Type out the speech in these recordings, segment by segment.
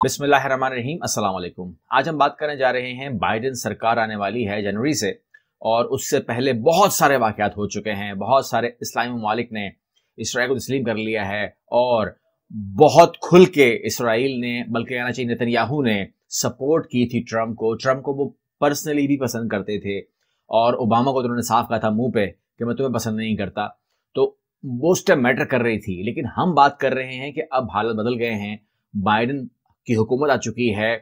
अस्सलाम वालेकुम आज हम बात करने जा रहे हैं, बाइडेन सरकार आने वाली है जनवरी से, और उससे पहले बहुत सारे वाकयात हो चुके हैं। बहुत सारे इस्लामी ममालिक ने इसराइल को तस्लीम कर लिया है, और बहुत खुल के इसराइल ने, बल्कि कहना चाहिए नेतन्याहू ने, सपोर्ट की थी ट्रंप को। ट्रंप को वो पर्सनली भी पसंद करते थे, और ओबामा को तो उन्होंने साफ़ कहा था मुँह पे कि मैं तुम्हें पसंद नहीं करता। तो वो स्टेप मैटर कर रही थी, लेकिन हम बात कर रहे हैं कि अब हालत बदल गए हैं। बाइडन की हुकूमत आ चुकी है।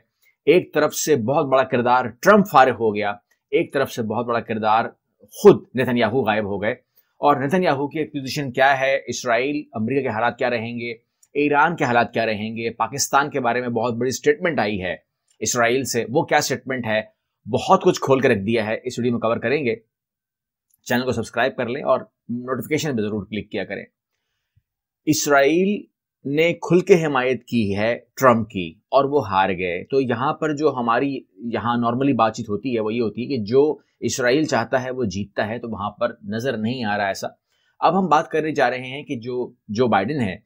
एक तरफ़ से बहुत बड़ा किरदार ट्रंप फारिग हो गया, एक तरफ़ से बहुत बड़ा किरदार खुद नेतन्याहू गायब हो गए। और नेतन्याहू की पोजीशन क्या है? इसराइल, अमेरिका के हालात क्या रहेंगे? ईरान के हालात क्या रहेंगे? पाकिस्तान के बारे में बहुत बड़ी स्टेटमेंट आई है। इसराइल से वो क्या स्टेटमेंट है? बहुत कुछ खोल कर रख दिया है। इस वीडियो में कवर करेंगे। चैनल को सब्सक्राइब कर लें और नोटिफिकेशन पर ज़रूर क्लिक किया करें। इसराइल ने खुल के हिमायत की है ट्रंप की, और वो हार गए। तो यहाँ पर जो हमारी, यहाँ नॉर्मली बातचीत होती है, वो ये होती है कि जो इसराइल चाहता है, वो जीतता है तो वहाँ पर नज़र नहीं आ रहा ऐसा। अब हम बात करने जा रहे हैं कि जो जो बाइडेन है,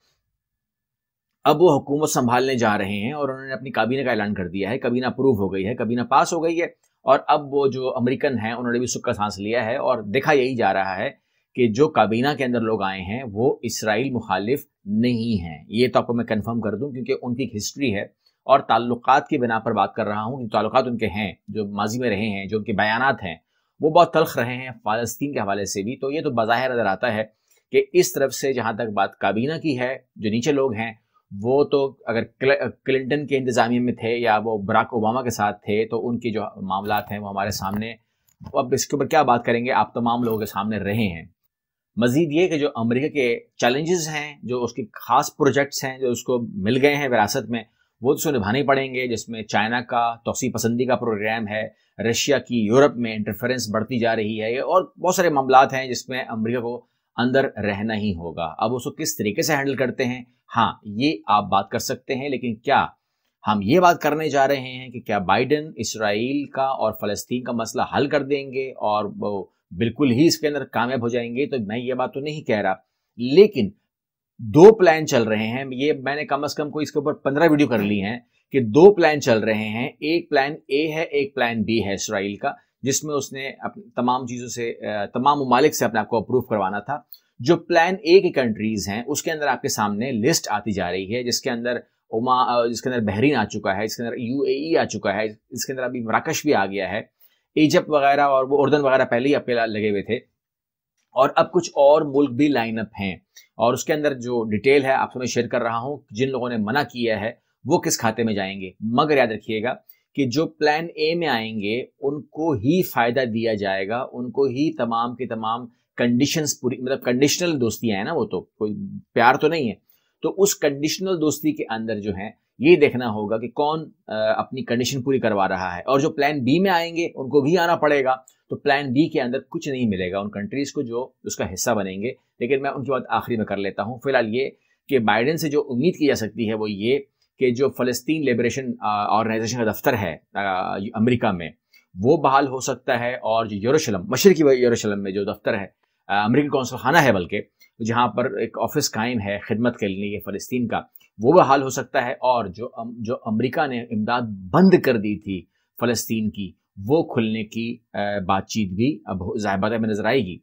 अब वो हुकूमत संभालने जा रहे हैं, और उन्होंने अपनी काबीना का ऐलान कर दिया है। कबीना अप्रूव हो गई है, कबीना पास हो गई है, और अब वो जो अमेरिकन है, उन्होंने भी सुख का सांस लिया है, और देखा यही जा रहा है कि जो काबीना के अंदर लोग आए हैं, वो इसराइल मुखालिफ नहीं हैं। ये तो आपको मैं कंफर्म कर दूँ, क्योंकि उनकी हिस्ट्री है और ताल्लुकात की बिना पर बात कर रहा हूँ ताल्लुकात उनके हैं, जो माजी में रहे हैं, जो उनके बयान हैं, वो बहुत तलख रहे हैं फ़लस्तीन के हवाले से भी। तो ये तो बाहिर नज़र आता है कि इस तरफ़ से जहाँ तक बात काबीना की है, जो नीचे लोग हैं, वो तो अगर क्लिंटन के इंतज़ामिया में थे या वो बराक ओबामा के साथ थे तो उनके जो मामला हैं वो हमारे सामने, अब इसके ऊपर क्या बात करेंगे, आप तमाम लोगों के सामने रहे हैं। मजीद ये कि जो अमेरिका के चैलेंजेस हैं, जो उसके खास प्रोजेक्ट्स हैं, जो उसको मिल गए हैं विरासत में, वो तो उसको निभाने पड़ेंगे, जिसमें चाइना का तोसी पसंदी का प्रोग्राम है, रशिया की यूरोप में इंटरफेरेंस बढ़ती जा रही है और बहुत सारे मामला हैं जिसमें अमरीका को अंदर रहना ही होगा। अब उसको किस तरीके से हैंडल करते हैं? हाँ ये आप बात कर सकते हैं, लेकिन क्या हम ये बात करने जा रहे हैं कि क्या बाइडेन इसराइल का और फ़लस्तीन का मसला हल कर देंगे और वो बिल्कुल ही इसके अंदर कामयाब हो जाएँगे तो मैं ये बात तो नहीं कह रहा। लेकिन दो प्लान चल रहे हैं, ये मैंने कम अज कम कोई इसके ऊपर पंद्रह वीडियो कर ली हैं कि दो प्लान चल रहे हैं। एक प्लान ए है, एक प्लान बी है इसराइल का, जिसमें उसने तमाम चीज़ों से तमाम ममालिक से अपने आप को अप्रूव करवाना था। जो प्लान ए की कंट्रीज़ हैं, उसके अंदर आपके सामने लिस्ट आती जा रही है, जिसके अंदर ओमा जिसके अंदर बहरीन आ चुका है, जिसके अंदर यूएई आ चुका है इसके अंदर अभी मराकश भी आ गया है। इजिप्ट वगैरह और वो उर्दन वगैरह पहले ही आपके लगे हुए थे। और अब कुछ और मुल्क भी लाइनअप हैं। और उसके अंदर जो डिटेल है आपसे मैं शेयर कर रहा हूँ, जिन लोगों ने मना किया है, वो किस खाते में जाएँगे? मगर याद रखिएगा कि जो प्लान ए में आएँगे, उनको ही फ़ायदा दिया जाएगा, उनको ही तमाम के तमाम कंडीशंस पूरी मतलब कंडीशनल दोस्तियाँ हैं ना वो तो कोई प्यार तो नहीं है। तो उस कंडीशनल दोस्ती के अंदर जो है ये देखना होगा कि कौन अपनी कंडीशन पूरी करवा रहा है। और जो प्लान बी में आएँगे, उनको भी आना पड़ेगा। तो प्लान बी के अंदर कुछ नहीं मिलेगा उन कंट्रीज़ को जो उसका हिस्सा बनेंगे। लेकिन मैं उनकी बात आखिरी में कर लेता हूँ। फ़िलहाल ये कि बाइडेन से जो उम्मीद की जा सकती है वो ये कि जो फ़लस्तीन लिबरेशन ऑर्गेनाइजेशन का दफ्तर है अमेरिका में, वो बहाल हो सकता है। और जो यरूशलम, मशरकी यरूशलम में जो दफ्तर है अमरीकी कौंसल खाना है बल्कि, जहाँ पर एक ऑफ़िस कायम है खिदमत के लिए फ़लस्तीन का। वो बहाल हो सकता है। और जो जो अमेरिका ने इमदाद बंद कर दी थी फ़लस्तीन की, वो खुलने की बातचीत भी अब जायबात में नज़र आएगी।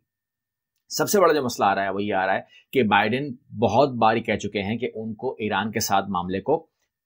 सबसे बड़ा जो मसला आ रहा है, वो ये आ रहा है कि बाइडेन बहुत बारी कह चुके हैं कि उनको ईरान के साथ मामले को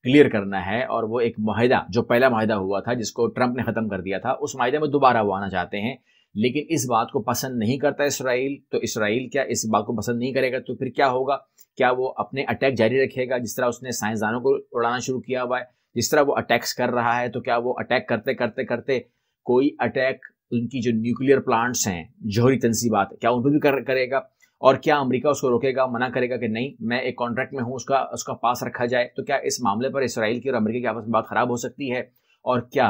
क्लियर करना है। और वो एक माहिदा, जो पहला माहिदा हुआ था, जिसको ट्रंप ने ख़त्म कर दिया था, उस माहिदे में दोबारा वो आना चाहते हैं। लेकिन इस बात को पसंद नहीं करता इसराइल तो इसराइल क्या इस बात को पसंद नहीं करेगा? तो फिर क्या होगा? क्या वो अपने अटैक जारी रखेगा? जिस तरह उसने साइंसदानों को उड़ाना शुरू किया हुआ है जिस तरह वो अटैक्स कर रहा है तो क्या वो अटैक करते करते करते कोई अटैक उनकी जो न्यूक्लियर प्लांट्स हैं जौहरी तनसीबात क्या उन पर भी कर, करेगा? और क्या अमेरिका उसको रोकेगा मना करेगा कि नहीं मैं एक कॉन्ट्रैक्ट में हूँ उसका उसका पास रखा जाए? तो क्या इस मामले पर इसराइल की और अमेरिका की आपस में बात खराब हो सकती है? और क्या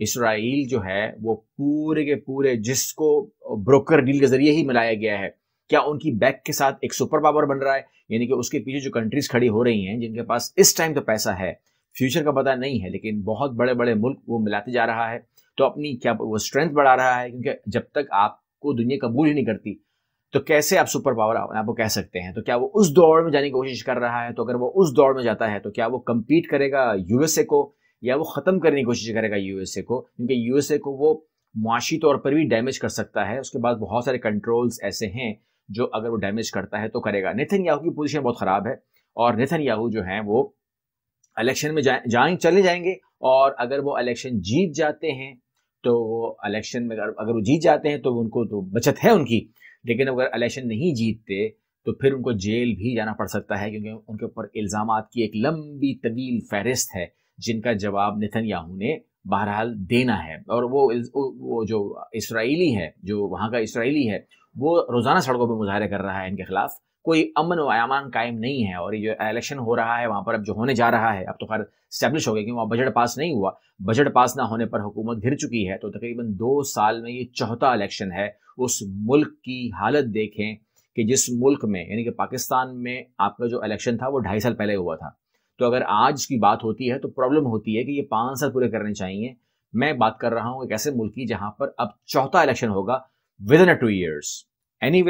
इसराइल जो है, वो पूरे के पूरे जिसको ब्रोकर डील के ज़रिए ही मिलाया गया है, क्या उनकी बैक के साथ एक सुपर पावर बन रहा है? यानी कि उसके पीछे जो कंट्रीज़ खड़ी हो रही हैं, जिनके पास इस टाइम तो पैसा है फ्यूचर का पता नहीं है, लेकिन बहुत बड़े बड़े मुल्क वो मिलाते जा रहा है। तो अपनी क्या वो स्ट्रेंथ बढ़ा रहा है, क्योंकि जब तक आपको दुनिया कबूल ही नहीं करती तो कैसे आप सुपर पावर आपको कह सकते हैं? तो क्या वो उस दौड़ में जाने की कोशिश कर रहा है? तो अगर वो उस दौड़ में जाता है तो क्या वो कम्पीट करेगा यूएसए को? या वो ख़त्म करने की कोशिश करेगा यूएसए को, क्योंकि यूएसए को वो मुआशी तौर पर भी डैमेज कर सकता है। उसके बाद बहुत सारे कंट्रोल्स ऐसे हैं जो अगर वो डैमेज करता है तो करेगा। नितिन याहू की पोजीशन बहुत ख़राब है और नितिन याहू जो है वो इलेक्शन में जाए जाएँगे चले जाएँगे और अगर वो इलेक्शन जीत जाते हैं तो इलेक्शन में अगर अगर वो जीत जाते हैं तो उनको तो बचत है उनकी। लेकिन अगर इलेक्शन नहीं जीतते तो फिर उनको जेल भी जाना पड़ सकता है क्योंकि उनके ऊपर इल्ज़ाम की एक लंबी तवील फहरिस्त है। जिनका जवाब निथन याहू ने बहरहाल देना है। और वो वो जो इसराइली है, जो वहाँ का इसराइली है, वो रोज़ाना सड़कों पर मुजाहरे कर रहा है इनके खिलाफ। कोई अमन व अमान कायम नहीं है और ये जो इलेक्शन हो रहा है, वहाँ पर अब जो होने जा रहा है, अब तो खैर स्टैब्लिश हो गया क्योंकि वहाँ बजट पास नहीं हुआ। बजट पास ना होने पर हुकूमत घिर चुकी है तो तकरीबन दो साल में ये चौथा इलेक्शन है। उस मुल्क की हालत देखें कि जिस मुल्क में, यानी कि पाकिस्तान में आपका जो इलेक्शन था, वो ढाई साल पहले हुआ था। तो अगर आज की बात होती है तो प्रॉब्लम होती है कि ये पाँच साल पूरे करने चाहिए। मैं बात कर रहा हूँ एक ऐसे मुल्क की जहाँ पर अब चौथा इलेक्शन होगा within a two years any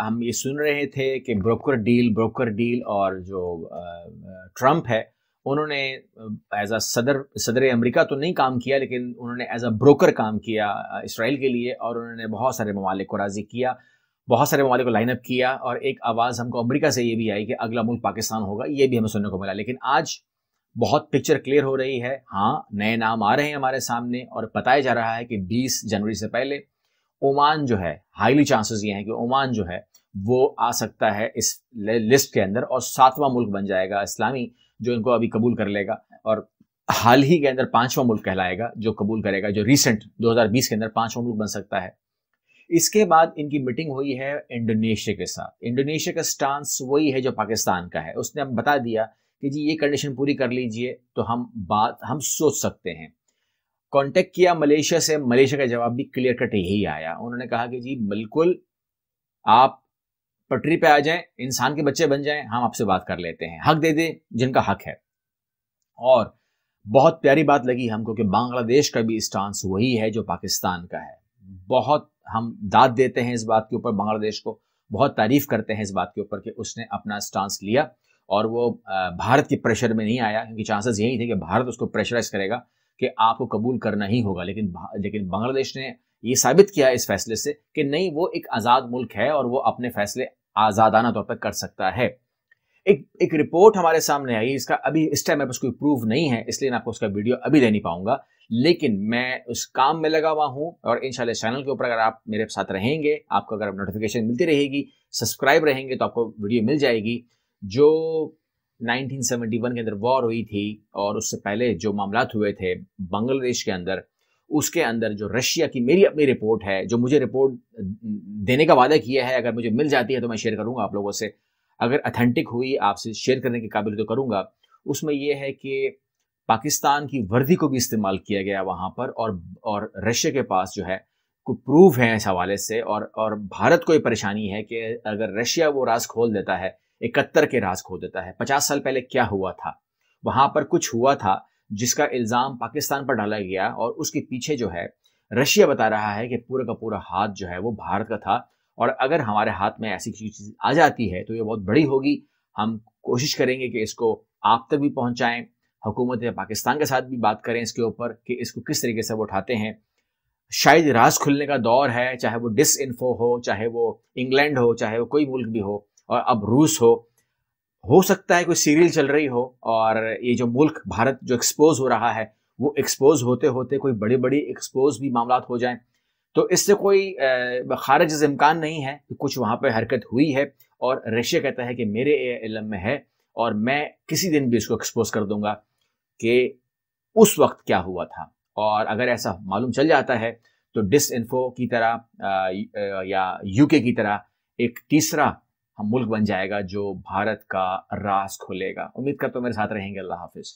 हम ये सुन रहे थे कि ब्रोकर डील ब्रोकर डील और जो ट्रंप है, उन्होंने एज अ सदर सदर अमेरिका तो नहीं काम किया, लेकिन उन्होंने एज अ ब्रोकर काम किया इसराइल के लिए और उन्होंने बहुत सारे ममालिक को राज़ी किया। बहुत सारे ममालिक को लाइनअप किया और एक आवाज़ हमको अमेरिका से ये भी आई कि अगला मुल्क पाकिस्तान होगा, ये भी हमें सुनने को मिला। लेकिन आज बहुत पिक्चर क्लियर हो रही है। हाँ नए नाम आ रहे हैं हमारे सामने और बताया जा रहा है कि 20 जनवरी से पहले ओमान जो है हाईली चांसेस ये हैं कि ओमान जो है, वो आ सकता है इस लिस्ट के अंदर और सातवां मुल्क बन जाएगा इस्लामी, जो इनको अभी कबूल कर लेगा और हाल ही के अंदर पांचवा मुल्क कहलाएगा, जो कबूल करेगा, जो रिसेंट 2020 के अंदर पांचवा मुल्क बन सकता है। इसके बाद इनकी मीटिंग हुई है इंडोनेशिया के साथ। इंडोनेशिया का स्टांस वही है जो पाकिस्तान का है। उसने अब बता दिया कि जी, ये कंडीशन पूरी कर लीजिए तो हम बात, हम सोच सकते हैं। कांटेक्ट किया मलेशिया से, मलेशिया का जवाब भी क्लियर कट यही आया। उन्होंने कहा कि जी, बिल्कुल आप पटरी पे आ जाएँ, इंसान के बच्चे बन जाएँ, हम आपसे बात कर लेते हैं। हक दे दे जिनका हक है। और बहुत प्यारी बात लगी हमको कि बांग्लादेश का भी स्टांस वही है जो पाकिस्तान का है। बहुत हम दाद देते हैं इस बात के ऊपर, बांग्लादेश को बहुत तारीफ़ करते हैं इस बात के ऊपर कि उसने अपना स्टांस लिया और वो भारत के प्रेशर में नहीं आया, क्योंकि चांसेस यही थे कि भारत उसको प्रेशराइज करेगा कि आपको कबूल करना ही होगा। लेकिन लेकिन बांग्लादेश ने ये साबित किया इस फैसले से कि नहीं, वो एक आज़ाद मुल्क है और वो अपने फैसले आज़ादाना तौर पर कर सकता है। एक एक रिपोर्ट हमारे सामने आई, इसका अभी, इस टाइम मेरे पास कोई प्रूफ नहीं है, इसलिए मैं आपको उसका वीडियो अभी दे नहीं पाऊँगा। लेकिन मैं उस काम में लगा हुआ हूँ और इनशाला चैनल के ऊपर अगर आप मेरे साथ रहेंगे, आपको अगर नोटिफिकेशन मिलती रहेगी सब्सक्राइब रहेंगे तो आपको वीडियो मिल जाएगी। जो 1971 के अंदर वॉर हुई थी और उससे पहले जो मामला हुए थे बांग्लादेश के अंदर, उसके अंदर जो रशिया की मेरी अपनी रिपोर्ट है, जो मुझे रिपोर्ट देने का वादा किया है, अगर मुझे मिल जाती है तो मैं शेयर करूँगा आप लोगों से। अगर अथेंटिक हुई, आपसे शेयर करने के काबिल तो करूँगा। उसमें यह है कि पाकिस्तान की वर्दी को भी इस्तेमाल किया गया वहाँ पर और और रशिया के पास जो है, को प्रूफ है इस हवाले से और और भारत को ये परेशानी है कि अगर रशिया वो राज खोल देता है, इकहत्तर के राज खोल देता है, पचास साल पहले क्या हुआ था? वहाँ पर कुछ हुआ था जिसका इल्ज़ाम पाकिस्तान पर डाला गया और उसके पीछे जो है, रशिया बता रहा है कि पूरा का पूरा हाथ जो है वो भारत का था और अगर हमारे हाथ में ऐसी चीज़ आ जाती है तो ये बहुत बड़ी होगी। हम कोशिश करेंगे कि इसको आप तक भी पहुंचाएँ हुकूमत या पाकिस्तान के साथ भी बात करें इसके ऊपर कि इसको किस तरीके से वो उठाते हैं। शायद राज खुलने का दौर है, चाहे वो डिस इन्फो हो, चाहे वो इंग्लैंड हो, चाहे वो कोई मुल्क भी हो, और अब रूस हो। हो सकता है कोई सीरियल चल रही हो, और ये जो मुल्क भारत जो एक्सपोज हो रहा है, वो एक्सपोज होते होते कोई बड़ी बड़ी एक्सपोज भी मामला हो जाए। तो इससे कोई खारिज इम्कान नहीं है कि कुछ वहाँ पर हरकत हुई है, और रशिया कहता है कि मेरे इलम में है, और मैं किसी दिन भी इसको एक्सपोज कर दूँगा। कि उस वक्त क्या हुआ था। और अगर ऐसा मालूम चल जाता है तो डिस इन्फो की तरह या यूके की तरह एक तीसरा हम मुल्क बन जाएगा जो भारत का रास खोलेगा। उम्मीद करता हूँ मेरे साथ रहेंगे। अल्लाह हाफिज़।